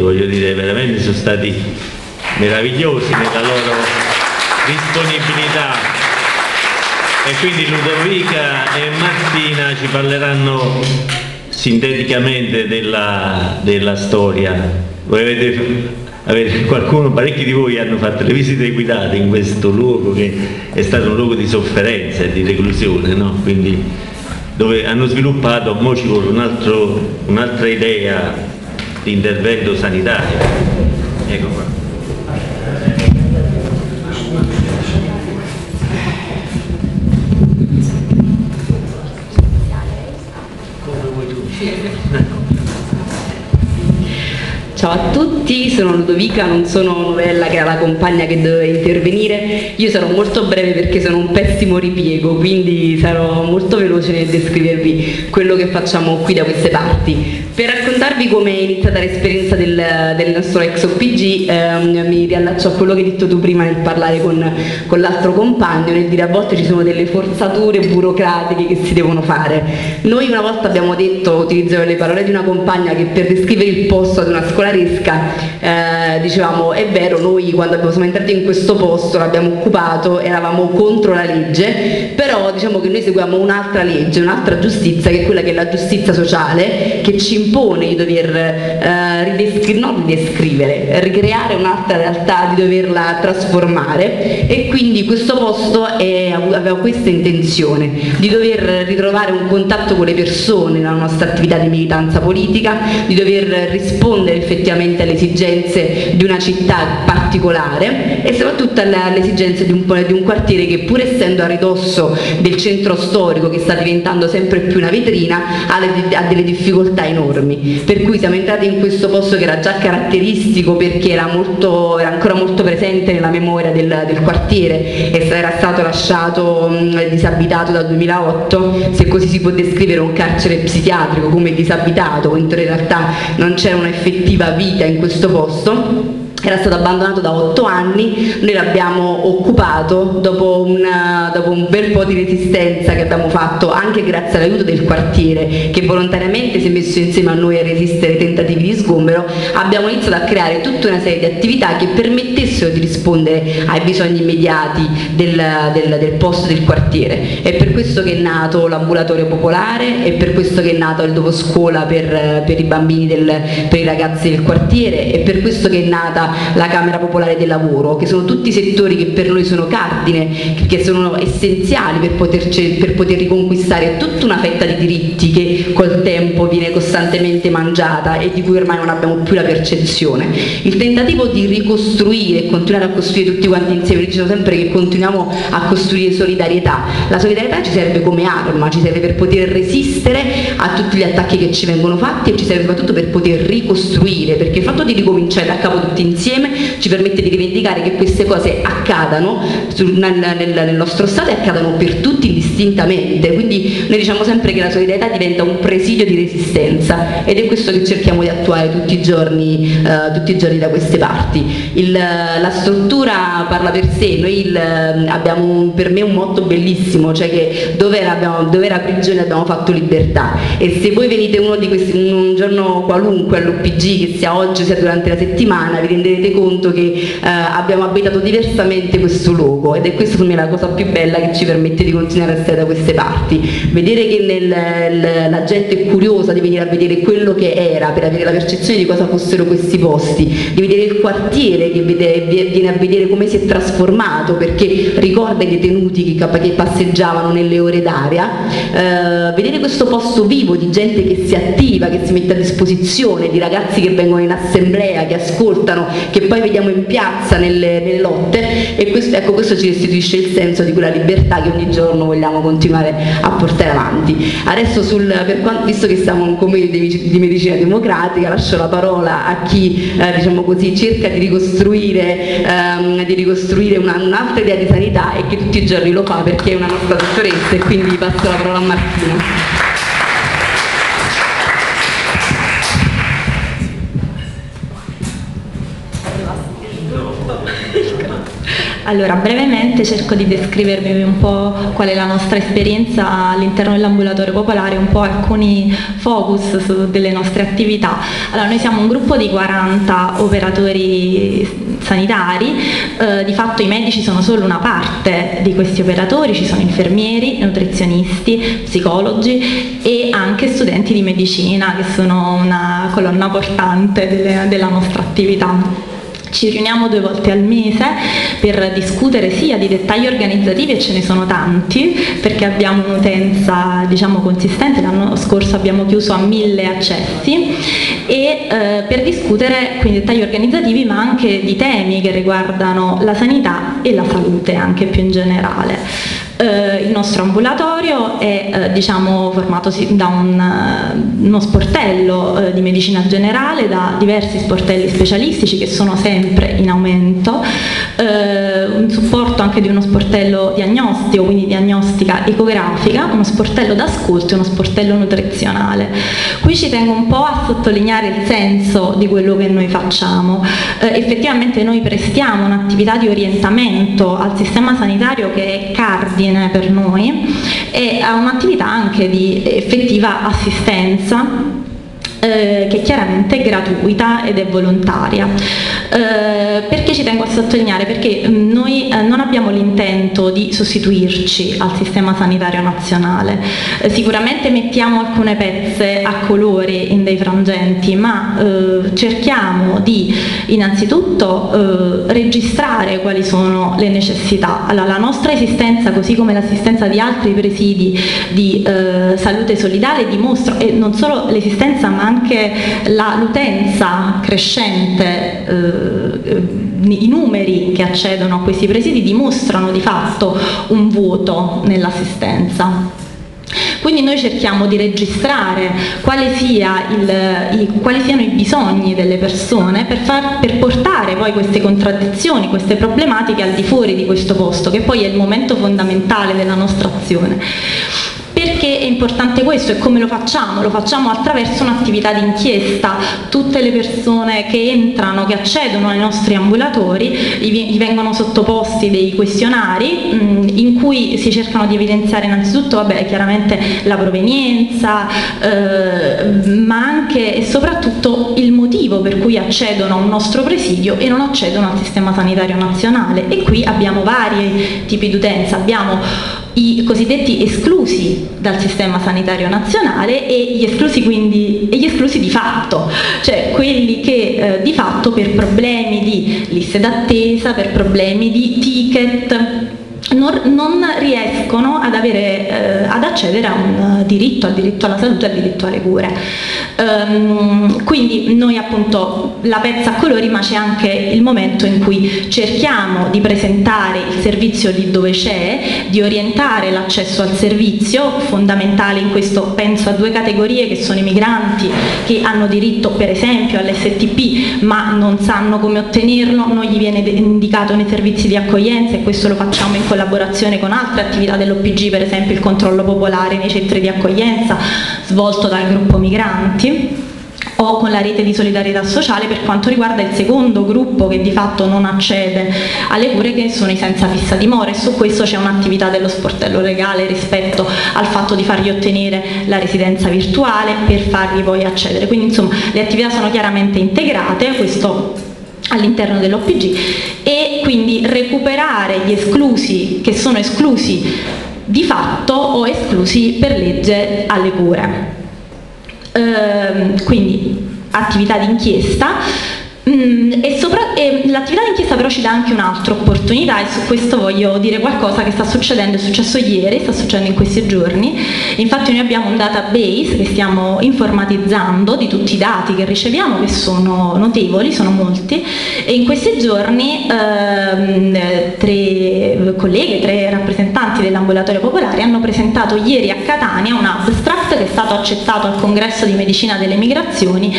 voglio dire, veramente sono stati meravigliosi nella loro disponibilità e quindi Ludovica e Martina ci parleranno sinteticamente della, della storia. Avete, avete, qualcuno, parecchi di voi hanno fatto le visite guidate in questo luogo che è stato un luogo di sofferenza e di reclusione, no? quindi dove hanno sviluppato, mo ci vuole un un'altra idea di intervento sanitario. Ecco qua. Ciao a tutti, sono Ludovica, non sono Novella che è la compagna che doveva intervenire. Io sarò molto breve perché sono un pessimo ripiego, quindi sarò molto veloce nel descrivervi quello che facciamo qui da queste parti. Per raccontarvi come è iniziata l'esperienza del, del, nostro ex OPG ehm, mi riallaccio a quello che hai detto tu prima nel parlare con, con l'altro compagno, nel dire a volte ci sono delle forzature burocratiche che si devono fare. Noi una volta abbiamo detto, utilizzo le parole di una compagna, che per descrivere il posto ad una scolaresca eh, dicevamo è vero, noi quando siamo entrati in questo posto l'abbiamo occupato, eravamo contro la legge, però diciamo che noi seguiamo un'altra legge, un'altra giustizia che è quella che è la giustizia sociale che ci impone di dover eh, ridescri- non ridescrivere, ricreare un'altra realtà, di doverla trasformare. E quindi questo posto è, aveva questa intenzione, di dover ritrovare un contatto con le persone nella nostra attività di militanza politica, di dover rispondere effettivamente alle esigenze di una città particolare e soprattutto alle esigenze di un, di un quartiere che pur essendo a ridosso del centro storico che sta diventando sempre più una vetrina ha, le, ha delle difficoltà enormi, per cui siamo entrati in questo posto che era già caratteristico perché era, molto, era ancora molto presente nella memoria del, del quartiere e era stato lasciato mh, disabitato dal 2008, se così si può descrivere un carcere psichiatrico come disabitato, mentre in realtà non c'era un'effettiva vita in questo posto era stato abbandonato da otto anni, noi l'abbiamo occupato dopo, una, dopo, un bel po' di resistenza che abbiamo fatto anche grazie all'aiuto del quartiere che volontariamente si è messo insieme a noi a resistere ai tentativi di sgombero, abbiamo iniziato a creare tutta una serie di attività che permettessero di rispondere ai bisogni immediati del, del, del posto del quartiere. È per questo che è nato l'ambulatorio popolare, è per questo che è nato il dopo scuola per, per i bambini, del, per i ragazzi del quartiere, è per questo che è nata la Camera Popolare del Lavoro, che sono tutti settori che per noi sono cardine, che sono essenziali per, poterci, per poter riconquistare tutta una fetta di diritti che col tempo viene costantemente mangiata e di cui ormai non abbiamo più la percezione. Il tentativo di ricostruire e continuare a costruire tutti quanti insieme, io dicevo sempre che continuiamo a costruire solidarietà, la solidarietà ci serve come arma, ci serve per poter resistere a tutti gli attacchi che ci vengono fatti e ci serve soprattutto per poter ricostruire, perché il fatto di ricominciare da capo tutti insieme insieme ci permette di rivendicare che queste cose accadano nel, nostro Stato e accadano per tutti indistintamente, quindi noi diciamo sempre che la solidarietà diventa un presidio di resistenza ed è questo che cerchiamo di attuare tutti i giorni, eh, tutti i giorni da queste parti. Il, la struttura parla per sé, noi il, abbiamo un, per me un motto bellissimo, cioè che dove era, abbiamo, prigione abbiamo fatto libertà e se voi venite uno di questi, un giorno qualunque all'UPG, che sia oggi sia durante la settimana, vi renderete conto che eh, abbiamo abitato diversamente questo luogo ed è questa per me la cosa più bella che ci permette di continuare a stare da queste parti. Vedere che nel, la gente è curiosa di venire a vedere quello che era, per avere la percezione di cosa fossero questi posti, di vedere il quartiere che vede, viene a vedere come si è trasformato perché ricorda i detenuti che, che passeggiavano nelle ore d'aria, eh, vedere questo posto vivo di gente che si attiva, che si mette a disposizione, di ragazzi che vengono in assemblea, che ascoltano, che poi vediamo in piazza nelle, nelle lotte e questo, ecco, questo ci restituisce il senso di quella libertà che ogni giorno vogliamo continuare a portare avanti. Adesso sul, quanto, visto che siamo un comune di, di, medicina democratica lascio la parola a chi eh, diciamo così, cerca di ricostruire, ehm, di ricostruire una, un'altra idea di sanità e che tutti i giorni lo fa perché è una nostra dottoressa e quindi passo la parola a Martina. Allora, brevemente cerco di descrivervi un po' qual è la nostra esperienza all'interno dell'ambulatorio popolare, un po' alcuni focus delle nostre attività. Allora, noi siamo un gruppo di 40 operatori sanitari, eh, di fatto i medici sono solo una parte di questi operatori, ci sono infermieri, nutrizionisti, psicologi e anche studenti di medicina che sono una colonna portante delle, della nostra attività. Ci riuniamo due volte al mese per discutere sia di dettagli organizzativi e ce ne sono tanti perché abbiamo un'utenza diciamo, consistente, l'anno scorso abbiamo chiuso a mille accessi e eh, per discutere quindi dettagli organizzativi ma anche di temi che riguardano la sanità e la salute anche più in generale. Eh, il nostro ambulatorio è eh, diciamo, formato da un, uh, uno sportello uh, di medicina generale, da diversi sportelli specialistici che sono sempre in aumento, uh, un supporto anche di uno sportello diagnostico, quindi diagnostica ecografica, uno sportello d'ascolto e uno sportello nutrizionale. Qui ci tengo un po' a sottolineare il senso di quello che noi facciamo. effettivamente noi prestiamo un'attività di orientamento al sistema sanitario che è cardine ordine per noi e ha un'attività anche di effettiva assistenza eh, che chiaramente è gratuita ed è volontaria. Eh, perché ci tengo a sottolineare? Perché mm, noi eh, non abbiamo l'intento di sostituirci al sistema sanitario nazionale, sicuramente mettiamo alcune pezze a colore in dei frangenti, ma cerchiamo di innanzitutto registrare quali sono le necessità. Allora, la nostra esistenza, così come l'esistenza di altri presidi di salute solidale, dimostra, non solo l'esistenza ma anche l'utenza crescente, eh, i numeri che accedono a questi presidi dimostrano di fatto un vuoto nell'assistenza. Quindi noi cerchiamo di registrare quali, sia il, i, quali siano i bisogni delle persone per, far, per, portare poi queste contraddizioni, queste problematiche al di fuori di questo posto, che poi è il momento fondamentale della nostra azione. Perché è importante questo e come lo facciamo? Lo facciamo attraverso un'attività di inchiesta. Tutte le persone che entrano, che accedono ai nostri ambulatori, gli vengono sottoposti dei questionari mh, in cui si cercano di evidenziare innanzitutto vabbè, chiaramente la provenienza, eh, ma anche e soprattutto il motivo per cui accedono a un nostro presidio e non accedono al sistema sanitario nazionale. E qui abbiamo vari tipi di utenza. Abbiamo i cosiddetti esclusi dal sistema sanitario nazionale e gli esclusi, quindi, e gli esclusi di fatto, cioè quelli che eh, di fatto per problemi di liste d'attesa, per problemi di ticket, non, non, riescono ad, avere, eh, ad, accedere a un diritto, al diritto alla salute, al diritto alle cure. Um, quindi noi appunto la pezza a colori ma c'è anche il momento in cui cerchiamo di presentare il servizio lì dove c'è, di orientare l'accesso al servizio, fondamentale in questo penso a due categorie che sono i migranti che hanno diritto per esempio all'STP ma non sanno come ottenerlo, non gli viene indicato nei servizi di accoglienza e questo lo facciamo in collaborazione collaborazione con altre attività dell'OPG, per esempio il controllo popolare nei centri di accoglienza svolto dal gruppo migranti o con la rete di solidarietà sociale per quanto riguarda il secondo gruppo che di fatto non accede alle cure che sono i senza fissa dimora e su questo c'è un'attività dello sportello legale rispetto al fatto di fargli ottenere la residenza virtuale per fargli poi accedere. Quindi insomma le attività sono chiaramente integrate, questo all'interno dell'OPG e quindi recuperare gli esclusi che sono esclusi di fatto o esclusi per legge alle cure. Ehm, quindi attività di inchiesta Mm, e, sopra, e l'attività d'inchiesta però ci dà anche un'altra opportunità e su questo voglio dire qualcosa che sta succedendo, è successo ieri, sta succedendo in questi giorni. Infatti noi abbiamo un database che stiamo informatizzando di tutti i dati che riceviamo, che sono notevoli, sono molti, e in questi giorni ehm, tre colleghe, tre rappresentanti dell'ambulatorio popolare hanno presentato ieri a Catania un abstract che è stato accettato al congresso di medicina delle migrazioni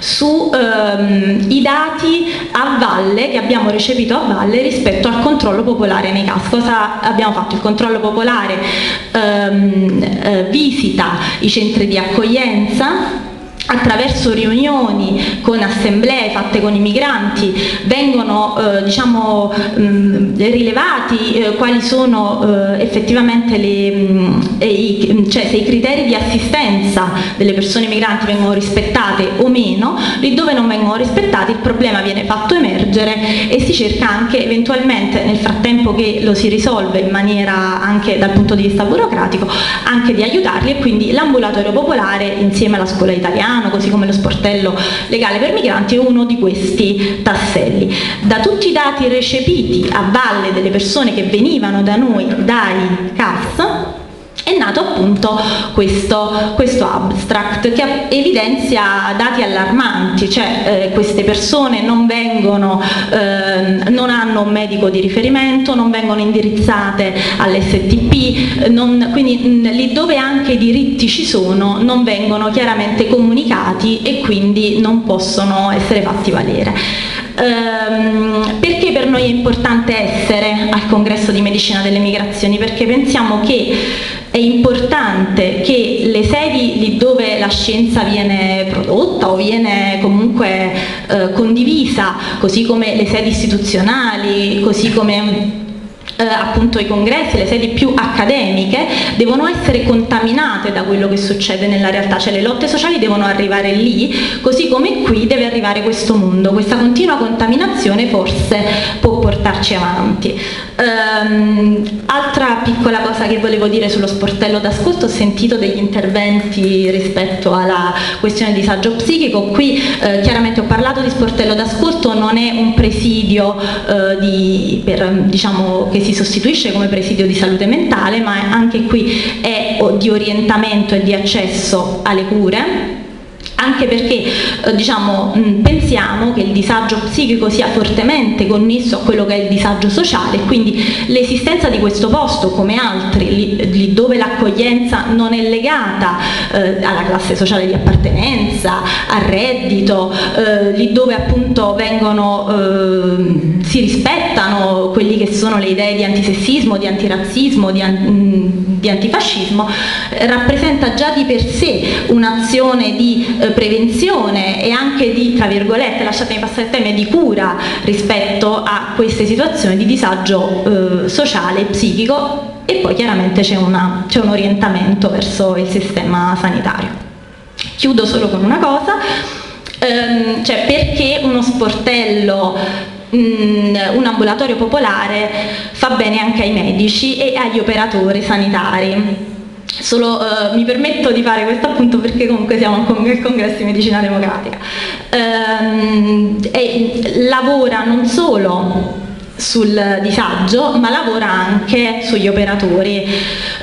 su ehm, i dati a valle che abbiamo recepito a valle rispetto al controllo popolare nei CAS. Cosa abbiamo fatto? Il controllo popolare ehm, eh, visita i centri di accoglienza attraverso riunioni con assemblee fatte con i migranti vengono eh, diciamo, mh, rilevati eh, quali sono eh, effettivamente le, mh, i, cioè se i criteri di assistenza delle persone migranti vengono rispettate o meno, lì dove non vengono rispettati il problema viene fatto emergere e si cerca anche eventualmente nel frattempo che lo si risolve in maniera anche dal punto di vista burocratico anche di aiutarli e quindi l'ambulatorio popolare insieme alla scuola italiana italiano, così come lo sportello legale per migranti, è uno di questi tasselli. Da tutti i dati recepiti a valle delle persone che venivano da noi dai CAS, è nato appunto questo, questo, abstract che evidenzia dati allarmanti, cioè eh, queste persone non vengono, eh, non hanno un medico di riferimento, non vengono indirizzate all'STP, non, quindi lì dove anche i diritti ci sono non vengono chiaramente comunicati e quindi non possono essere fatti valere. Ehm, perché per noi è importante essere al congresso di medicina delle migrazioni? Perché pensiamo che è importante che le sedi lì dove la scienza viene prodotta o viene comunque eh, condivisa, così come le sedi istituzionali, così come eh, appunto i congressi, le sedi più accademiche, devono essere contaminate da quello che succede nella realtà, cioè le lotte sociali devono arrivare lì, così come qui deve arrivare questo mondo. Questa continua contaminazione forse può portarci avanti. Um, altra piccola cosa che volevo dire sullo sportello d'ascolto, ho sentito degli interventi rispetto alla questione di disagio psichico, qui eh, chiaramente ho parlato di sportello d'ascolto, non è un presidio eh, di, per, diciamo, che si sostituisce come presidio di salute mentale, ma anche qui è di orientamento e di accesso alle cure anche perché eh, diciamo, pensiamo che il disagio psichico sia fortemente connesso a quello che è il disagio sociale, quindi l'esistenza di questo posto come altri, lì, lì dove l'accoglienza non è legata eh, alla classe sociale di appartenenza, al reddito, eh, lì dove appunto vengono, eh, si rispettano quelli che sono le idee di antisessismo, di antirazzismo, di, an di antifascismo, rappresenta già di per sé un'azione di eh, prevenzione e anche di, tra virgolette, lasciatemi passare il termine, di cura rispetto a queste situazioni di disagio eh, sociale e psichico e poi chiaramente c'è, un orientamento verso il sistema sanitario. Chiudo solo con una cosa, ehm, cioè perché uno sportello mm, un ambulatorio popolare fa bene anche ai medici e agli operatori sanitari Solo uh, mi permetto di fare questo appunto perché comunque siamo al congresso di medicina democratica. Um, e lavora non solo sul disagio, ma lavora anche sugli operatori.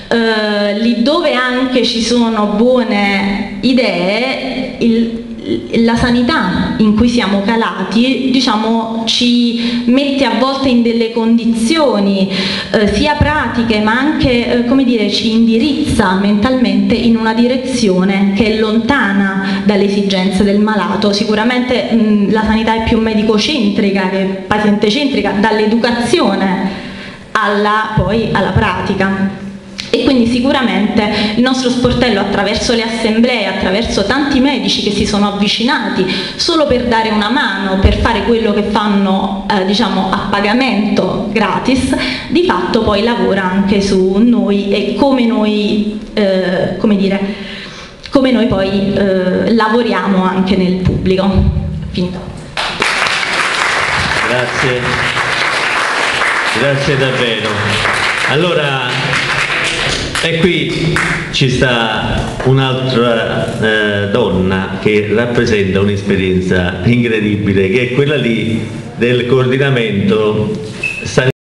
Uh, lì dove anche ci sono buone idee, il, la sanità in cui siamo calati diciamo, ci mette a volte in delle condizioni eh, sia pratiche ma anche eh, dire, ci indirizza mentalmente in una direzione che è lontana dalle esigenze del malato. Sicuramente mh, la sanità è più medicocentrica che pazientecentrica, dall'educazione alla, poi alla pratica e quindi sicuramente il nostro sportello attraverso le assemblee, attraverso tanti medici che si sono avvicinati solo per dare una mano, per fare quello che fanno eh, diciamo, a pagamento gratis, di fatto poi lavora anche su noi e come noi, eh, come dire, come noi poi eh, lavoriamo anche nel pubblico. Finito. Grazie, grazie davvero. Allora, e qui ci sta un'altra eh, donna che rappresenta un'esperienza incredibile, che è quella lì del coordinamento